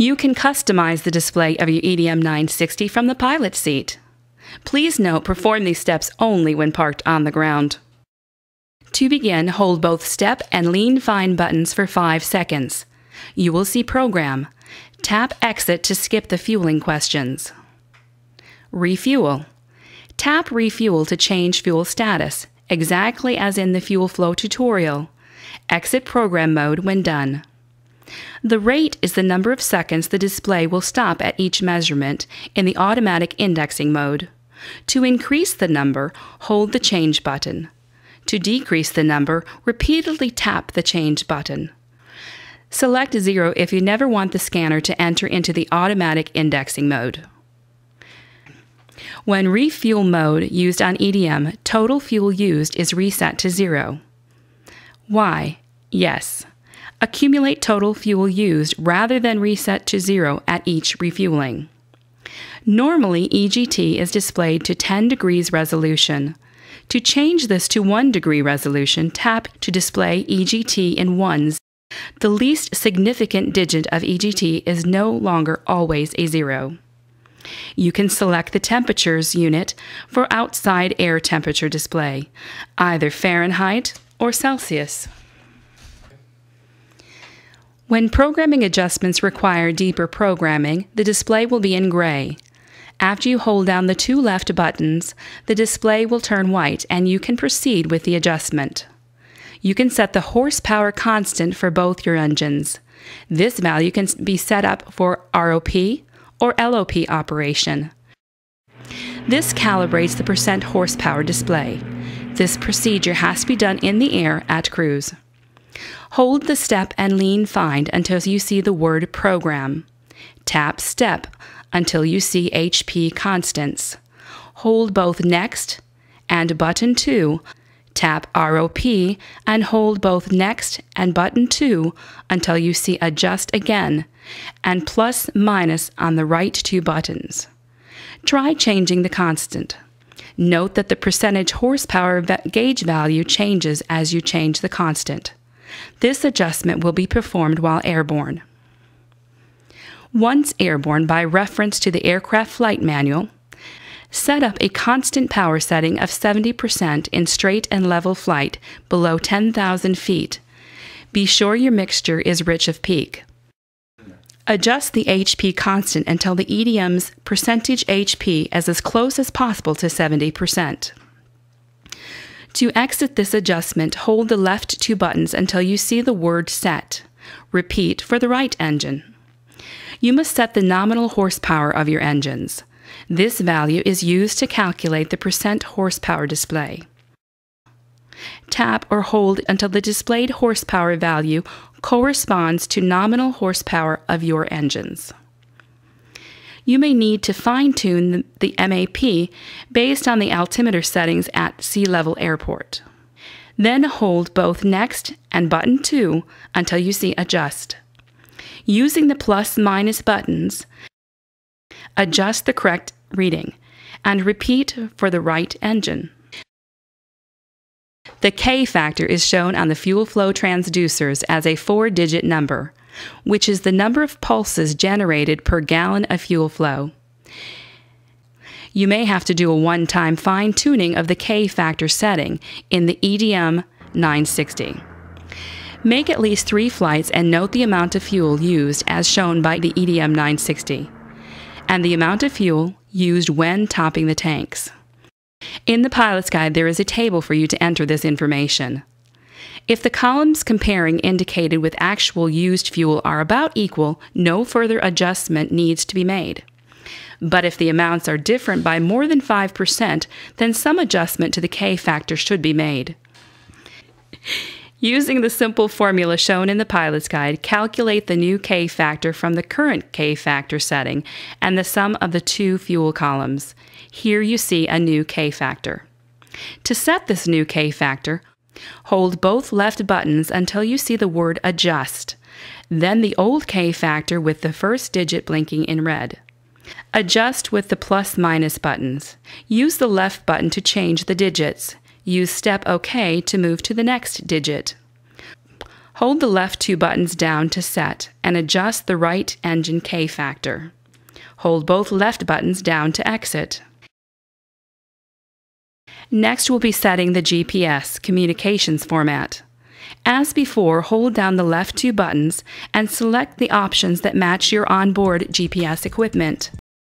You can customize the display of your EDM 960 from the pilot seat. Please note perform these steps only when parked on the ground. To begin, hold both step and lean find buttons for 5 seconds. You will see Program. Tap Exit to skip the fueling questions. Refuel. Tap Refuel to change fuel status, exactly as in the fuel flow tutorial. Exit program mode when done. The rate is the number of seconds the display will stop at each measurement in the automatic indexing mode. To increase the number, hold the change button. To decrease the number, repeatedly tap the change button. Select 0 if you never want the scanner to enter into the automatic indexing mode. When refuel mode used on EDM, total fuel used is reset to 0. Why? Yes accumulate total fuel used rather than reset to zero at each refueling. Normally, EGT is displayed to 10 degrees resolution. To change this to 1 degree resolution, tap to display EGT in ones. The least significant digit of EGT is no longer always a zero. You can select the temperatures unit for outside air temperature display, either Fahrenheit or Celsius. When programming adjustments require deeper programming, the display will be in gray. After you hold down the two left buttons, the display will turn white and you can proceed with the adjustment. You can set the horsepower constant for both your engines. This value can be set up for ROP or LOP operation. This calibrates the percent horsepower display. This procedure has to be done in the air at cruise. Hold the step and lean find until you see the word program. Tap step until you see HP constants. Hold both next and button 2. Tap ROP and hold both next and button 2 until you see adjust again and plus minus on the right two buttons. Try changing the constant. Note that the percentage horsepower gauge value changes as you change the constant. This adjustment will be performed while airborne. Once airborne by reference to the aircraft flight manual, set up a constant power setting of 70% in straight and level flight below 10,000 feet. Be sure your mixture is rich of peak. Adjust the HP constant until the EDM's percentage HP is as close as possible to 70%. To exit this adjustment, hold the left two buttons until you see the word Set. Repeat for the right engine. You must set the nominal horsepower of your engines. This value is used to calculate the percent horsepower display. Tap or hold until the displayed horsepower value corresponds to nominal horsepower of your engines you may need to fine tune the MAP based on the altimeter settings at sea level airport. Then hold both Next and button 2 until you see Adjust. Using the plus minus buttons, adjust the correct reading and repeat for the right engine. The K factor is shown on the fuel flow transducers as a four digit number which is the number of pulses generated per gallon of fuel flow. You may have to do a one time fine tuning of the K factor setting in the EDM 960. Make at least three flights and note the amount of fuel used as shown by the EDM 960 and the amount of fuel used when topping the tanks. In the pilot's guide, there is a table for you to enter this information. If the columns comparing indicated with actual used fuel are about equal, no further adjustment needs to be made. But if the amounts are different by more than 5%, then some adjustment to the K factor should be made. Using the simple formula shown in the pilot's guide, calculate the new K factor from the current K factor setting and the sum of the two fuel columns. Here you see a new K factor. To set this new K factor, Hold both left buttons until you see the word adjust, then the old K factor with the first digit blinking in red. Adjust with the plus minus buttons. Use the left button to change the digits. Use step OK to move to the next digit. Hold the left two buttons down to set and adjust the right engine K factor. Hold both left buttons down to exit. Next, we'll be setting the GPS communications format. As before, hold down the left two buttons and select the options that match your onboard GPS equipment.